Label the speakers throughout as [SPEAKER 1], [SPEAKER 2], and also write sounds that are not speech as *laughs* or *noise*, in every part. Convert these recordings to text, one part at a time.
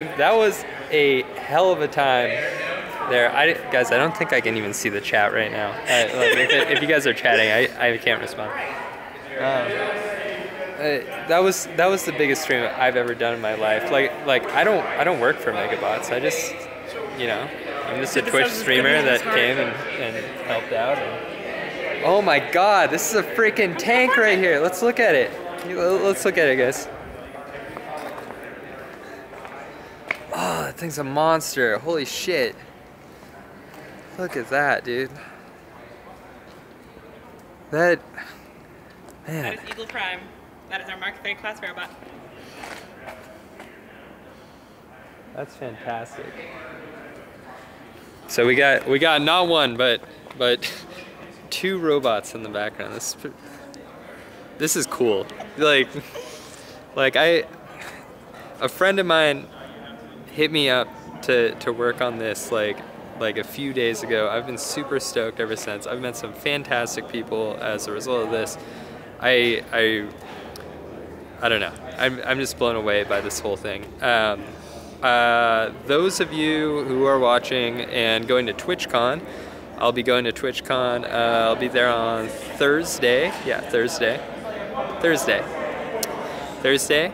[SPEAKER 1] That was a hell of a time there. I, guys, I don't think I can even see the chat right now. Uh, like if, it, if, you guys are chatting, I, I can't respond. Um, uh, that was that was the biggest stream I've ever done in my life. Like like I don't I don't work for Megabots. I just you know I'm just a Twitch streamer that came and, and helped out. And, oh my God! This is a freaking tank right here. Let's look at it. Let's look at it, guys. That thing's a monster. Holy shit. Look at that, dude. That, man.
[SPEAKER 2] That is Eagle Prime. That is our Mark III class robot.
[SPEAKER 1] That's fantastic. So we got we got not one but but two robots in the background. This this is cool. Like like I a friend of mine hit me up to, to work on this like like a few days ago. I've been super stoked ever since. I've met some fantastic people as a result of this. I I I don't know. I'm I'm just blown away by this whole thing. Um, uh, those of you who are watching and going to TwitchCon, I'll be going to TwitchCon. Uh, I'll be there on Thursday. Yeah, Thursday. Thursday. Thursday.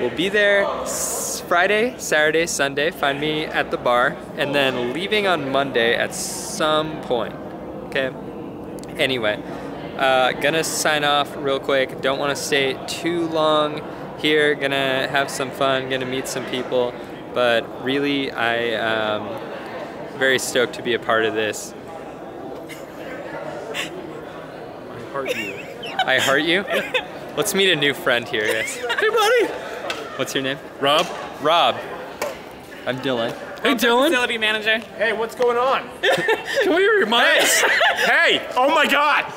[SPEAKER 1] We'll be there Friday, Saturday, Sunday. Find me at the bar, and then leaving on Monday at some point. Okay. Anyway, uh, gonna sign off real quick. Don't want to stay too long here. Gonna have some fun. Gonna meet some people, but really, I am very stoked to be a part of this. I heart you. I heart you. *laughs* Let's meet a new friend here, guys.
[SPEAKER 3] Hey, buddy.
[SPEAKER 1] What's your name?
[SPEAKER 3] Rob.
[SPEAKER 1] Rob. I'm Dylan.
[SPEAKER 3] Hey, Dylan.
[SPEAKER 2] Facility manager.
[SPEAKER 3] Hey, what's going on? Come here, Miles. hey! Oh my God!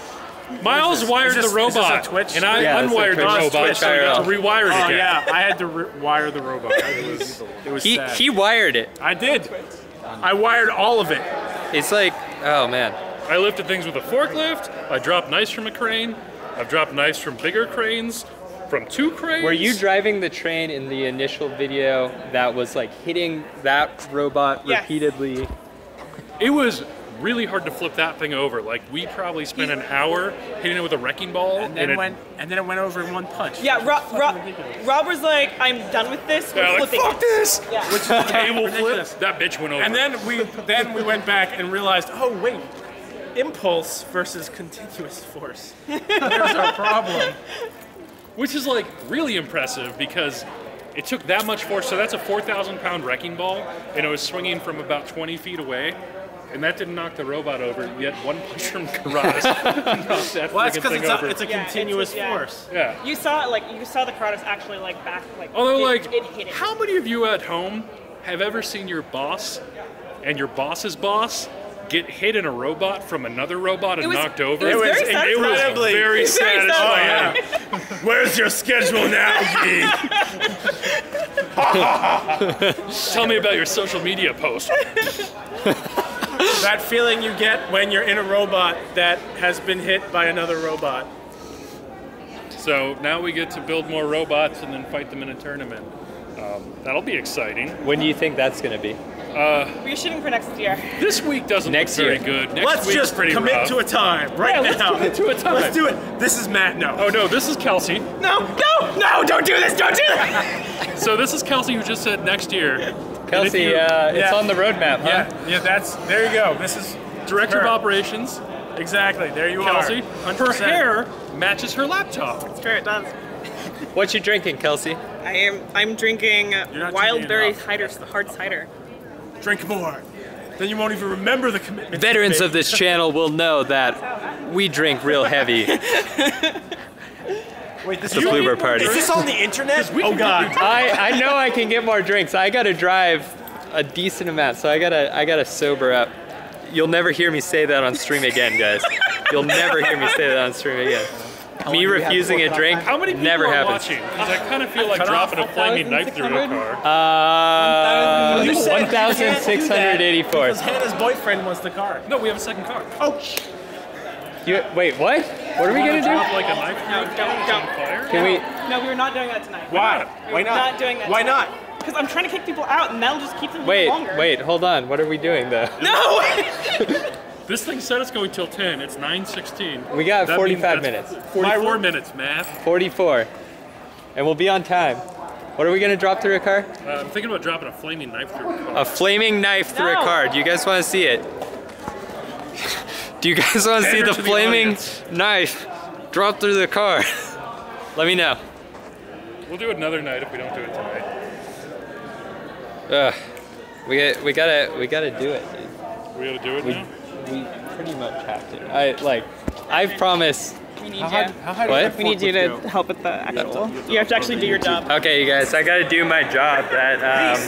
[SPEAKER 3] Miles
[SPEAKER 4] this,
[SPEAKER 3] wired
[SPEAKER 4] this,
[SPEAKER 3] the robot,
[SPEAKER 4] Twitch?
[SPEAKER 3] and I
[SPEAKER 1] yeah,
[SPEAKER 3] unwired the robot,
[SPEAKER 1] Twitch
[SPEAKER 3] so I got to oh, rewire it
[SPEAKER 4] oh,
[SPEAKER 3] again.
[SPEAKER 4] yeah, I had to wire the robot. It was, it was
[SPEAKER 1] He
[SPEAKER 4] sad.
[SPEAKER 1] he wired it.
[SPEAKER 4] I did. I wired all of it.
[SPEAKER 1] It's like, oh man.
[SPEAKER 3] I lifted things with a forklift. I dropped knives from a crane. I've dropped knives from bigger cranes, from two cranes.
[SPEAKER 1] Were you driving the train in the initial video that was like hitting that robot
[SPEAKER 2] Yes.
[SPEAKER 1] repeatedly?
[SPEAKER 3] It was really hard to flip that thing over. Like we probably spent an hour hitting it with a wrecking ball,
[SPEAKER 4] And then
[SPEAKER 3] it,
[SPEAKER 4] went, and then it went over in one punch.
[SPEAKER 2] Yeah, Rob, Rob. Rob was like, I'm done with this. We're
[SPEAKER 3] Yeah, like, fuck this.
[SPEAKER 2] Yeah.
[SPEAKER 4] Which *laughs*
[SPEAKER 3] table flip. That bitch went over.
[SPEAKER 4] And then we then we went back and realized, oh wait, impulse versus continuous force. There's our problem. *laughs*
[SPEAKER 3] which is like really impressive because it took that much force. So that's a 4,000 pound wrecking ball, and it was swinging from about 20 feet away. And that didn't knock the robot over. Yet one punch from Kuratas *laughs* knocked that
[SPEAKER 4] Well, that's
[SPEAKER 3] friggin'
[SPEAKER 4] because
[SPEAKER 3] thing
[SPEAKER 4] it's
[SPEAKER 3] over.
[SPEAKER 4] a, it's a
[SPEAKER 2] Yeah, it's-
[SPEAKER 4] continuous
[SPEAKER 2] yeah.
[SPEAKER 4] force.
[SPEAKER 3] yeah.
[SPEAKER 2] You saw it, like you saw the Kuratas actually like back, like.
[SPEAKER 3] Although,
[SPEAKER 2] it,
[SPEAKER 3] like,
[SPEAKER 2] it hit it.
[SPEAKER 3] how many of you at home have ever seen your boss and your boss's boss get hit in a robot from another robot and
[SPEAKER 2] was-
[SPEAKER 3] knocked over?
[SPEAKER 2] it was
[SPEAKER 4] very
[SPEAKER 3] and it was
[SPEAKER 4] satisfying.
[SPEAKER 3] very
[SPEAKER 2] It's *laughs* very
[SPEAKER 3] satisfying.
[SPEAKER 4] Oh, yeah. Where's your schedule now, Gee? *laughs*
[SPEAKER 3] Tell me about your social media post.
[SPEAKER 4] that feeling you get when you're in a robot that has been hit by another robot.
[SPEAKER 3] So now we get to build more robots and then fight them in a tournament. Um, that'll be exciting.
[SPEAKER 1] When do you think that's gonna be?
[SPEAKER 2] We're shooting for next year.
[SPEAKER 3] This week doesn't
[SPEAKER 1] Next
[SPEAKER 3] look very
[SPEAKER 1] year.
[SPEAKER 3] good. Next
[SPEAKER 4] Let's just
[SPEAKER 3] pretty
[SPEAKER 4] commit
[SPEAKER 3] rough.
[SPEAKER 4] to a time right
[SPEAKER 3] Yeah, let's
[SPEAKER 4] now.
[SPEAKER 3] commit to a time.
[SPEAKER 4] Let's do it. This is Matt. No.
[SPEAKER 3] Oh no, this is Kelsey.
[SPEAKER 2] No, no, no! Don't do this! Don't do this!
[SPEAKER 3] So this is Kelsey who just said next year.
[SPEAKER 1] Kelsey,
[SPEAKER 3] you-
[SPEAKER 1] uh, it's
[SPEAKER 4] yeah.
[SPEAKER 1] on the roadmap, huh?
[SPEAKER 4] Yeah, yeah. That's there. You go. This is
[SPEAKER 3] Director of. Operations,
[SPEAKER 4] Exactly. There you
[SPEAKER 3] Kelsey.
[SPEAKER 4] are.
[SPEAKER 3] Kelsey.
[SPEAKER 4] Her
[SPEAKER 3] hair matches her laptop.
[SPEAKER 2] It's true, it does.
[SPEAKER 1] What you drinking, Kelsey?
[SPEAKER 2] I am. I'm drinking
[SPEAKER 4] not
[SPEAKER 2] wild
[SPEAKER 4] drinking
[SPEAKER 2] berry
[SPEAKER 4] enough.
[SPEAKER 2] cider, hard cider.
[SPEAKER 4] Drink more. Then you won't even remember the commitment.
[SPEAKER 1] Veterans of this channel will know that we drink real heavy. *laughs*
[SPEAKER 4] Wait, this is
[SPEAKER 1] The blooper party.
[SPEAKER 4] Is this on the internet? Oh God.
[SPEAKER 1] I, I know I can get more drinks. I gotta drive a decent amount, so I gotta I gotta sober up. You'll never hear me say that on stream again, guys. You'll never hear me say that on stream again. Me refusing a drink
[SPEAKER 3] How many people
[SPEAKER 1] never
[SPEAKER 3] are
[SPEAKER 1] happens.
[SPEAKER 3] watching? Because I kind of feel like
[SPEAKER 4] Cut off
[SPEAKER 3] dropping a flaming knife through a car.
[SPEAKER 1] Uh,
[SPEAKER 4] You said you can't do that
[SPEAKER 1] 1,684.
[SPEAKER 4] Because Hannah's boyfriend wants the car.
[SPEAKER 3] no, we have a second car.
[SPEAKER 4] Oh.
[SPEAKER 1] You, wait, what? What are we gonna
[SPEAKER 3] Drop
[SPEAKER 1] do?
[SPEAKER 3] like a knife through
[SPEAKER 2] No,
[SPEAKER 3] a
[SPEAKER 2] don't, don't.
[SPEAKER 3] on fire?
[SPEAKER 1] Can we?
[SPEAKER 2] No, we're not doing that tonight.
[SPEAKER 4] Why?
[SPEAKER 2] We're
[SPEAKER 4] Why not?
[SPEAKER 2] not doing that
[SPEAKER 4] Why
[SPEAKER 2] tonight.
[SPEAKER 4] not?
[SPEAKER 5] Because I'm trying to kick people out, and that'll just keep them
[SPEAKER 1] Wait,
[SPEAKER 5] longer.
[SPEAKER 1] wait, hold on. What are we doing though?
[SPEAKER 5] No! *laughs* *laughs*
[SPEAKER 3] This thing said it's going till 10. It's 9:16.
[SPEAKER 1] We got
[SPEAKER 3] That
[SPEAKER 1] 45
[SPEAKER 3] means that's
[SPEAKER 1] minutes.
[SPEAKER 3] 44 minutes, math.
[SPEAKER 1] 44. And we'll be on time. What are we gonna drop through a car?
[SPEAKER 3] Uh, I'm thinking about dropping a flaming knife through a car.
[SPEAKER 1] A flaming knife through a car. Do you guys want to see it? *laughs* Do you guys want to see the
[SPEAKER 3] to the
[SPEAKER 1] flaming
[SPEAKER 3] audience.
[SPEAKER 1] knife drop through the car? *laughs* Let me know.
[SPEAKER 3] We'll do it another night if we don't do it tonight.
[SPEAKER 1] Ugh. We got, we gotta we gotta do it. Dude.
[SPEAKER 3] We gotta do it
[SPEAKER 1] We
[SPEAKER 3] now?
[SPEAKER 1] We pretty much have to. I like I've promised.
[SPEAKER 5] we need
[SPEAKER 4] How
[SPEAKER 5] you.
[SPEAKER 4] high, how high
[SPEAKER 1] What?
[SPEAKER 5] We need you to
[SPEAKER 4] go?
[SPEAKER 5] help with the actual. You have to actually do your job.
[SPEAKER 1] Okay, you guys, I gotta do my job. That um.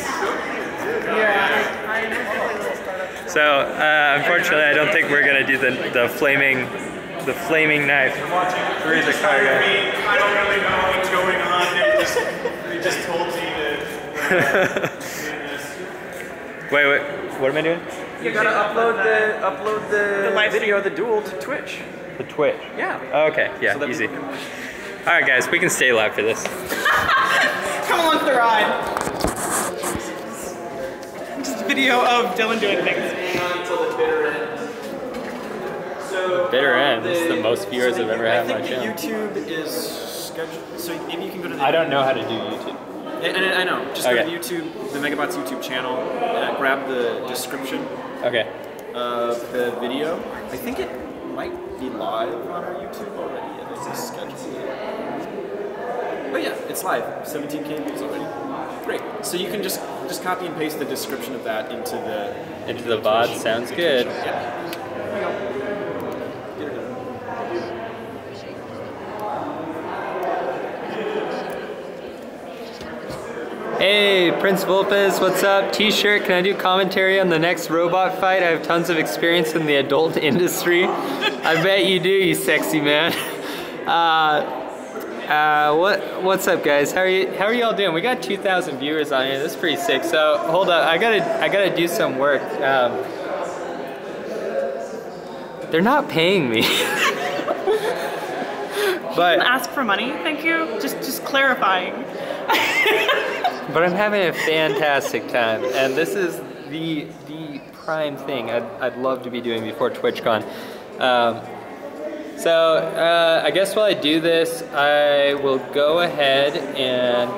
[SPEAKER 1] So uh, unfortunately, I don't think we're gonna do the the flaming the flaming knife through the car. Guys.
[SPEAKER 2] I don't really know what's going on. They just, they just told me to. *laughs*
[SPEAKER 1] Wait, wait. What am I doing?
[SPEAKER 6] You gotta upload the upload the,
[SPEAKER 5] The live
[SPEAKER 6] video of the duel to Twitch.
[SPEAKER 1] The Twitch.
[SPEAKER 6] Yeah.
[SPEAKER 1] Okay, yeah,
[SPEAKER 6] So
[SPEAKER 1] easy. All right, guys, we can stay live for this. *laughs*
[SPEAKER 5] Come along for the ride. Just a video of Dylan doing things.
[SPEAKER 6] Bitter end. So
[SPEAKER 1] Bitter
[SPEAKER 6] uh,
[SPEAKER 1] end. This is the most viewers I've ever had on my channel.
[SPEAKER 6] YouTube is scheduled. So maybe you can go to the.
[SPEAKER 1] I don't know how to do YouTube.
[SPEAKER 6] And, and I know. Just
[SPEAKER 1] Okay.
[SPEAKER 6] go to YouTube, the Megabots YouTube channel. Uh, grab the description
[SPEAKER 1] Okay.
[SPEAKER 6] of the video. I think it might be live on our YouTube already. It's just scheduled. But yeah, it's live. 17k views already. Great. So you can just just copy and paste the description of that into the
[SPEAKER 1] Into the VOD. Sounds good.
[SPEAKER 6] Yeah. There you go. Get it done.
[SPEAKER 1] Hey, Prince Vulpes, what's up? T-shirt, can I do commentary on the next robot fight? I have tons of experience in the adult *laughs* industry. I bet you do, you sexy man. *laughs* Uh, uh, what what's up, guys? How are you? How are y'all doing? We got 2,000 viewers on here. That's pretty sick. So hold up, I gotta I gotta do some work. Um, they're not paying me. *laughs* but
[SPEAKER 5] Ask for money, thank you. Just, just clarifying.
[SPEAKER 1] But I'm having a fantastic time, and this is the the prime thing I'd, I'd love to be doing before TwitchCon. Um, so uh, I guess while I do this, I will go ahead and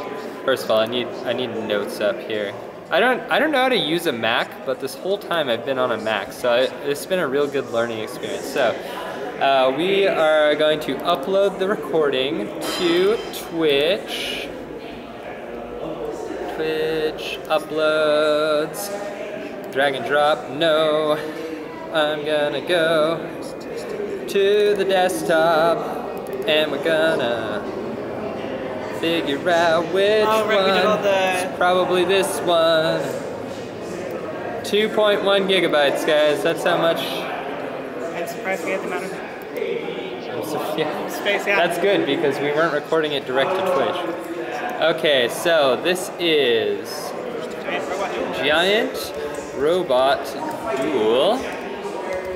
[SPEAKER 1] first of all, I need I need notes up here. I don't I don't know how to use a Mac, but this whole time I've been on a Mac, so I, it's been a real good learning experience. So. Uh, we are going to upload the recording to Twitch. Twitch uploads. Drag and drop. No. I'm gonna go to the desktop and we're gonna figure out which
[SPEAKER 5] Oh, right, we did all
[SPEAKER 1] one.
[SPEAKER 5] the-
[SPEAKER 1] probably this one. 2.1 gigabytes, guys. That's how much.
[SPEAKER 5] I'm surprised we had the amount of
[SPEAKER 1] Yeah.
[SPEAKER 5] space. Yeah.
[SPEAKER 1] That's good because we weren't recording it direct to Twitch. Okay, so this is Giant Robot Duel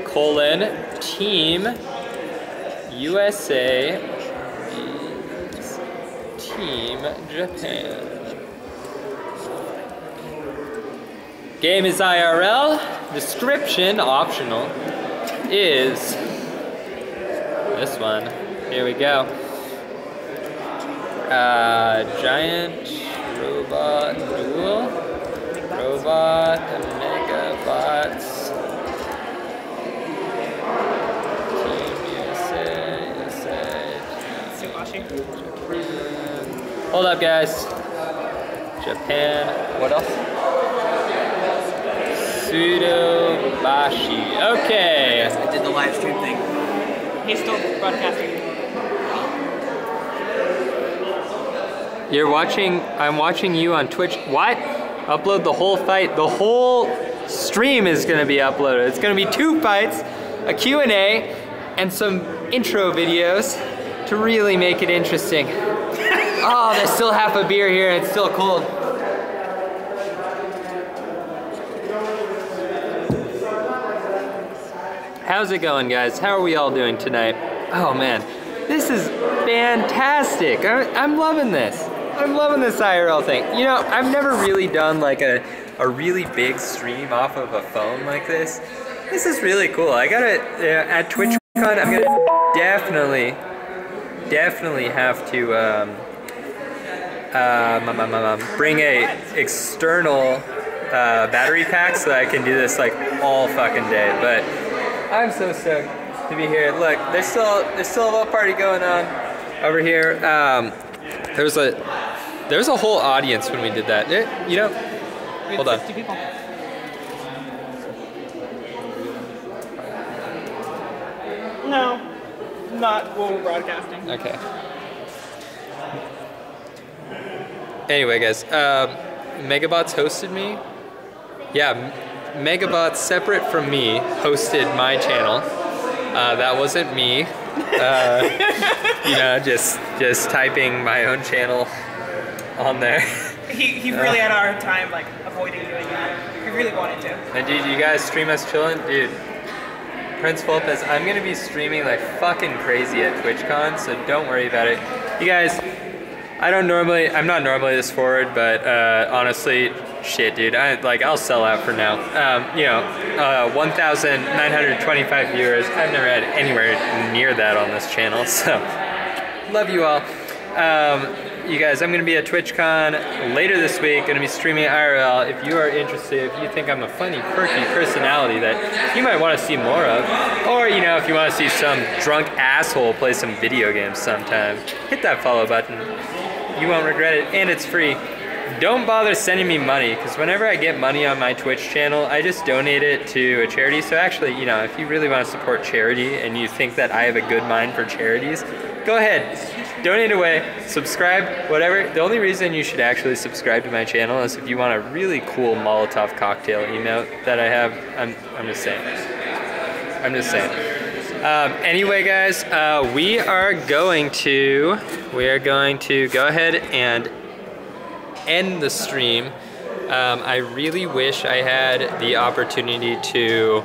[SPEAKER 1] colon Team USA Team Japan. Game is IRL. Description optional is this one. Here we go. Uh, giant robot duel. Robot megabots. Team USA, USA.
[SPEAKER 5] Subashi.
[SPEAKER 1] Hold up, guys. Japan. What else? Sudobashi. Okay.
[SPEAKER 6] I did the live stream thing.
[SPEAKER 5] He's still broadcasting.
[SPEAKER 1] You're watching, I'm watching you on Twitch. What? Upload the whole fight. The whole stream is gonna be uploaded. It's gonna be two fights, a Q&A, and some intro videos to really make it interesting. *laughs* oh, there's still half a beer here and it's still cold. How's it going, guys? How are we all doing tonight? Oh man, this is fantastic. I- I'm loving this. I'm loving this IRL thing. You know, I've never really done like a, a really big stream off of a phone like this. This is really cool. I gotta, uh, at TwitchCon, I'm gonna definitely, definitely have to um, um, um, um, um, bring a external uh, battery pack so that I can do this like all fucking day. But I'm so stoked to be here. Look, there's still there's still a little party going on over here. Um, there was a there was a whole audience when we did that. Eh, you know, hold on.
[SPEAKER 5] people. No, not while we're broadcasting.
[SPEAKER 1] Okay. Anyway, guys, um, Megabots hosted me. Yeah, Megabots, separate from me, hosted my channel. Uh, that wasn't me. Uh, *laughs* you know, just just typing my own channel on there. *laughs*
[SPEAKER 5] He, he really had a hard time like avoiding doing that. He really wanted to.
[SPEAKER 1] And dude, you guys stream us chilling, dude. Prince Lopez, I'm gonna be streaming like fucking crazy at TwitchCon, so don't worry about it. You guys, I don't normally, I'm not normally this forward, but uh, honestly, shit, dude, I like I'll sell out for now. Um, you know, uh, 1,925 viewers. I've never had anywhere near that on this channel, *laughs* so love you all. Um, you guys, I'm gonna be at TwitchCon later this week. Gonna be streaming IRL. If you are interested, if you think I'm a funny, quirky personality that you might want to see more of, or you know, if you want to see some drunk asshole play some video games sometime, hit that follow button. You won't regret it, and it's free. Don't bother sending me money, because whenever I get money on my Twitch channel, I just donate it to a charity. So actually, you know, if you really want to support charity and you think that I have a good mind for charities, go ahead, donate away, subscribe, whatever. The only reason you should actually subscribe to my channel is if you want a really cool Molotov cocktail emote that I have. I'm, I'm just saying. I'm just saying. Um, anyway, guys, uh, we are going to we are going to go ahead and end the stream. Um, I really wish I had the opportunity to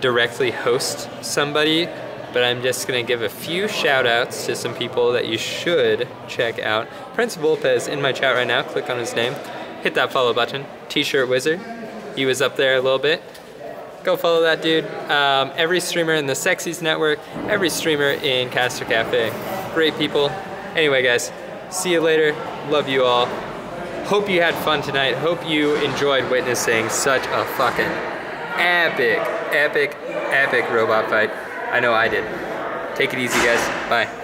[SPEAKER 1] directly host somebody, but I'm just gonna give a few shout outs to some people that you should check out. Prince Volpez in my chat right now, click on his name, hit that follow button. T-shirt wizard, he was up there a little bit. Go follow that dude. Um, every streamer in the Sexies Network, every streamer in Caster Cafe. Great people. Anyway, guys, see you later. Love you all. Hope you had fun tonight. Hope you enjoyed witnessing such a fucking epic, epic, epic robot fight. I know I did. Take it easy, guys. Bye.